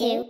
Two,